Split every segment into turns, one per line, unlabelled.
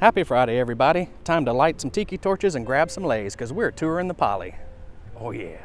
Happy Friday, everybody. Time to light some tiki torches and grab some leis because we're touring the Poly. Oh, yeah.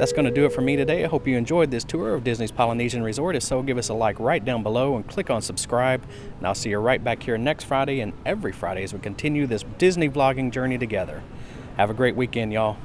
That's going to do it for me today. I hope you enjoyed this tour of Disney's Polynesian Resort. If so, give us a like right down below and click on subscribe. And I'll see you right back here next Friday and every Friday as we continue this Disney vlogging journey together. Have a great weekend, y'all.